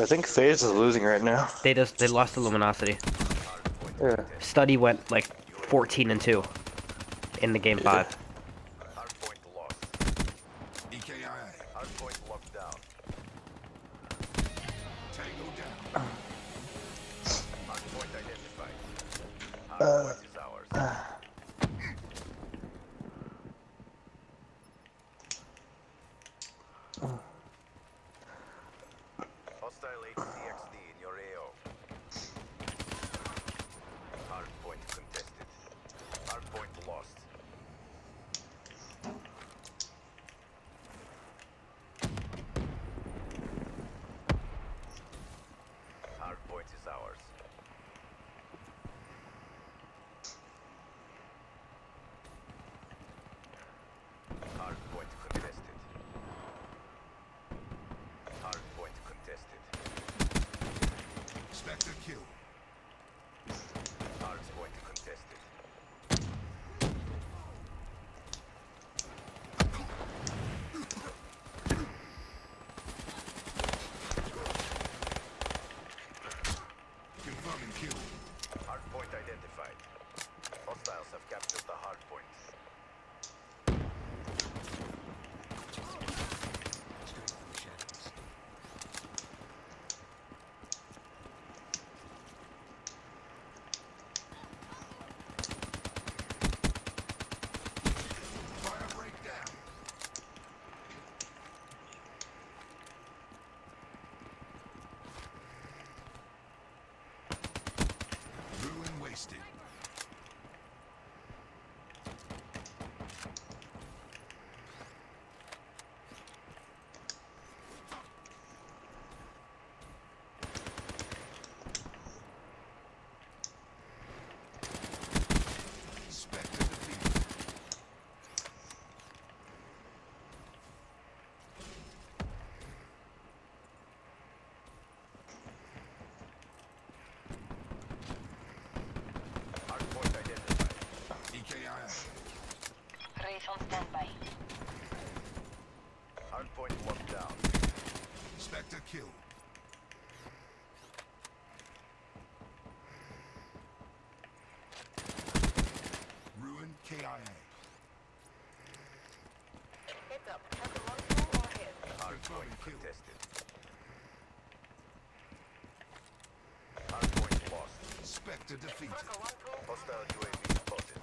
I think FaZe is losing right now. They just they lost the Luminosity. Yeah. Study went like 14 and 2 in the game Yeah. 5. Hardpoint lost. EKIA. Hardpoint locked down. Tango down. Hardpoint identified. Hardpoint is ours. Hostile HCXD in your AO. Hardpoint contested. Hardpoint lost. Hardpoint is ours. Hardpoint contested. Hardpoint contested. Spectre kill. Hardpoint contested. Confirming kill. Hardpoint identified. Hostiles have captured the hardpoint. Firebreak down. Ruin wasted. Spectre defeated. Hardpoint identified. EKIA. Wraith on standby. Hardpoint locked down. Spectre kill. Ruin KIA. Heads up. Have the one full or hit. Hardpoint contested. Hardpoint lost. Spectre defeated. Marker one full. Hostile UAV spotted.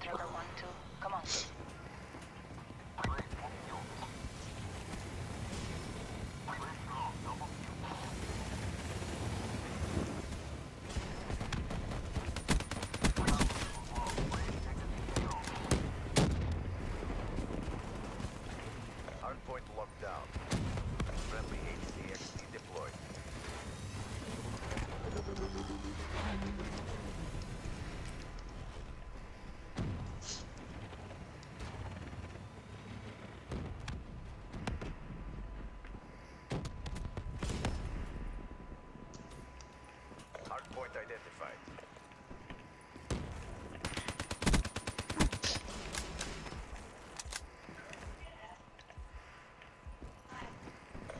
Trigger one, two. Come on. Hard point locked down. Friendly HCXD deployed. Hard point identified.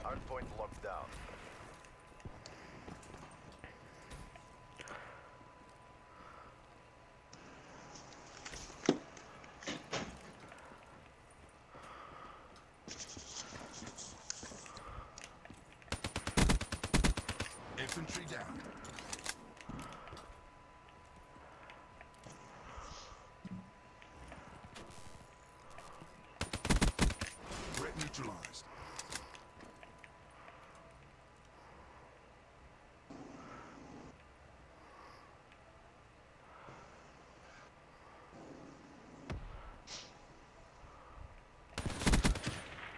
Hard point locked down. Infantry down. Threat neutralized.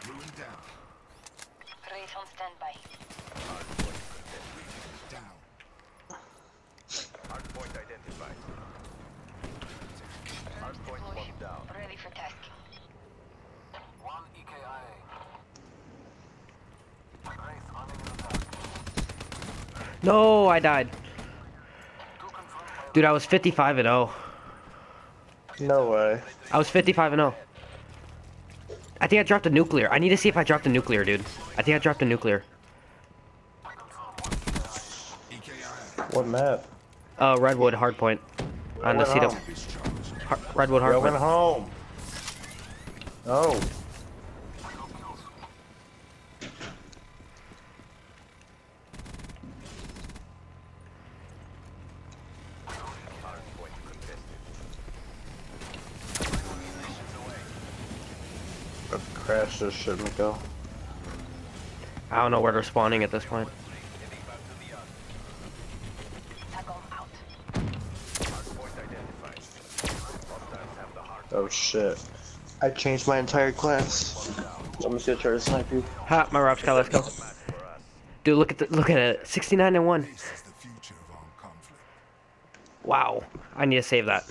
Ruin down. Wraith on standby. Hard point contested. Down. Hard point identified. Hard point locked down. Ready for tasking. One EKIA. No, I died. Dude, I was 55 and 0. No way. I was 55 and 0. I think I dropped a nuclear. I need to see if I dropped a nuclear, dude. I think I dropped a nuclear. What map? Uh, Redwood hardpoint. On the went seat of Redwood I went hardpoint. home. Oh. Crash this shouldn't go. I don't know where they're spawning at this point. Tackle out. Hard point identified. Hostiles have the hard Oh shit. I changed my entire class. I'm just gonna try to snipe you. Ha, my Robscar, let's go. match for us. Dude, look at the, look at it. 69 and 1. This is the future of armed conflict. Wow. I need to save that.